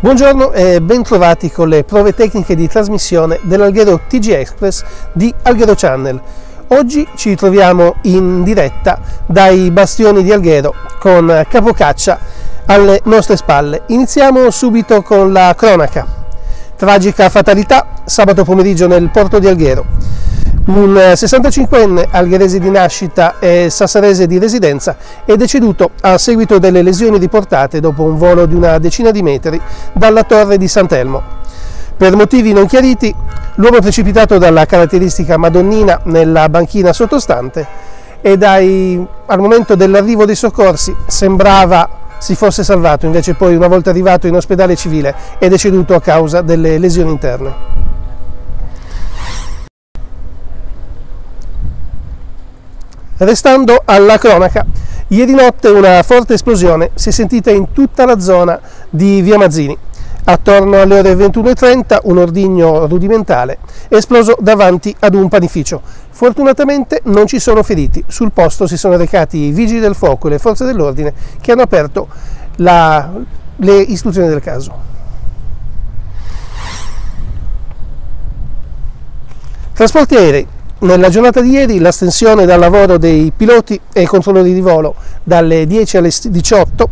Buongiorno e bentrovati con le prove tecniche di trasmissione dell'Alghero TG Express di Alghero Channel. Oggi ci troviamo in diretta dai bastioni di Alghero con Capocaccia alle nostre spalle. Iniziamo subito con la cronaca. Tragica fatalità sabato pomeriggio nel porto di Alghero. Un 65enne algherese di nascita e sassarese di residenza è deceduto a seguito delle lesioni riportate dopo un volo di una decina di metri dalla torre di Sant'Elmo. Per motivi non chiariti, l'uomo è precipitato dalla caratteristica madonnina nella banchina sottostante e dai, al momento dell'arrivo dei soccorsi sembrava si fosse salvato, invece poi una volta arrivato in ospedale civile è deceduto a causa delle lesioni interne. Restando alla cronaca, ieri notte una forte esplosione si è sentita in tutta la zona di Via Mazzini. Attorno alle ore 21.30 un ordigno rudimentale è esploso davanti ad un panificio. Fortunatamente non ci sono feriti. Sul posto si sono recati i vigili del fuoco e le forze dell'ordine che hanno aperto la, le istruzioni del caso. Trasporti aerei. Nella giornata di ieri l'astensione dal lavoro dei piloti e controllori di volo dalle 10 alle 18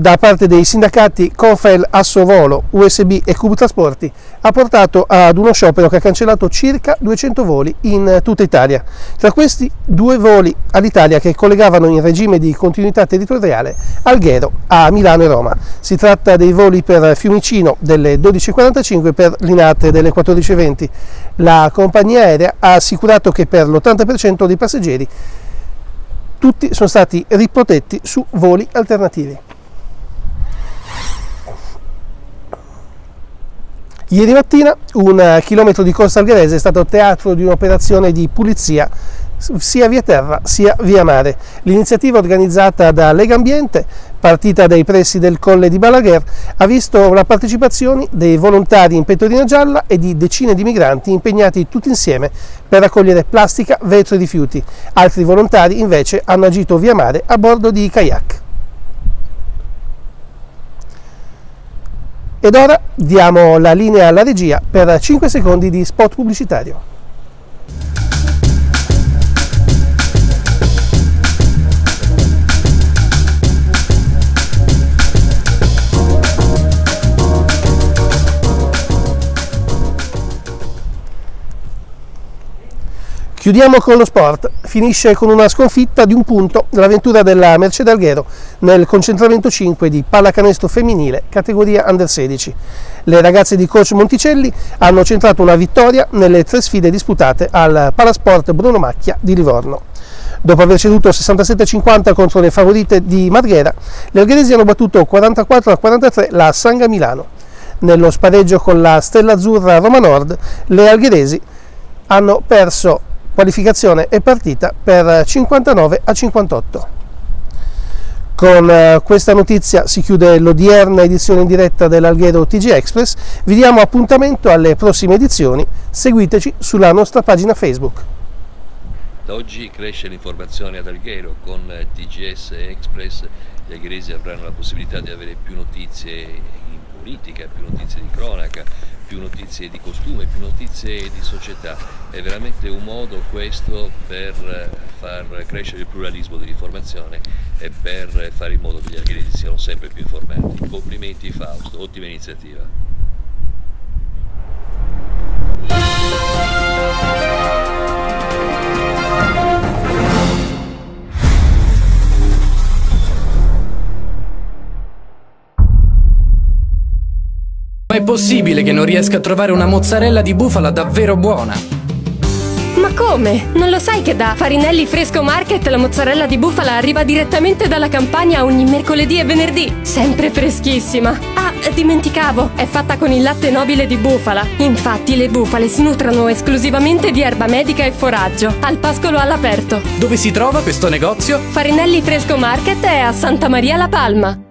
da parte dei sindacati Confael Assovolo, USB e Cub Trasporti ha portato ad uno sciopero che ha cancellato circa 200 voli in tutta Italia. Tra questi due voli all'Italia che collegavano in regime di continuità territoriale Alghero a Milano e Roma. Si tratta dei voli per Fiumicino delle 12.45 e per Linate delle 14.20. La compagnia aerea ha assicurato che per l'80% dei passeggeri tutti sono stati riprotetti su voli alternativi. Ieri mattina un chilometro di Corsa Algherese è stato teatro di un'operazione di pulizia sia via terra sia via mare. L'iniziativa organizzata da Lega Ambiente, partita dai pressi del Colle di Balaguer, ha visto la partecipazione dei volontari in pettorina gialla e di decine di migranti impegnati tutti insieme per raccogliere plastica, vetro e rifiuti. Altri volontari invece hanno agito via mare a bordo di kayak. Ed ora diamo la linea alla regia per 5 secondi di spot pubblicitario. Chiudiamo con lo sport, finisce con una sconfitta di un punto l'avventura della Mercedes Alghero nel concentramento 5 di pallacanestro femminile categoria under 16. Le ragazze di coach Monticelli hanno centrato una vittoria nelle tre sfide disputate al Palasport Bruno Macchia di Livorno. Dopo aver ceduto 67-50 contro le favorite di Marghera, le algheresi hanno battuto 44-43 la Sanga Milano. Nello spareggio con la Stella Azzurra Roma Nord, le algheresi hanno perso qualificazione è partita per 59 a 58. Con eh, questa notizia si chiude l'odierna edizione in diretta dell'Alghero TG Express. Vi diamo appuntamento alle prossime edizioni. Seguiteci sulla nostra pagina Facebook. Da oggi cresce l'informazione ad Alghero con TGS Express. Gli algheresi avranno la possibilità di avere più notizie in politica, più notizie di cronaca, più notizie di costume, più notizie di società. È veramente un modo questo per far crescere il pluralismo dell'informazione e per fare in modo che gli algheresi siano sempre più informati. Complimenti Fausto, ottima iniziativa. Ma è possibile che non riesca a trovare una mozzarella di bufala davvero buona? Ma come? Non lo sai che da Farinelli Fresco Market la mozzarella di bufala arriva direttamente dalla campagna ogni mercoledì e venerdì? Sempre freschissima. Ah, dimenticavo, è fatta con il latte nobile di bufala. Infatti le bufale si nutrono esclusivamente di erba medica e foraggio, al pascolo all'aperto. Dove si trova questo negozio? Farinelli Fresco Market è a Santa Maria La Palma.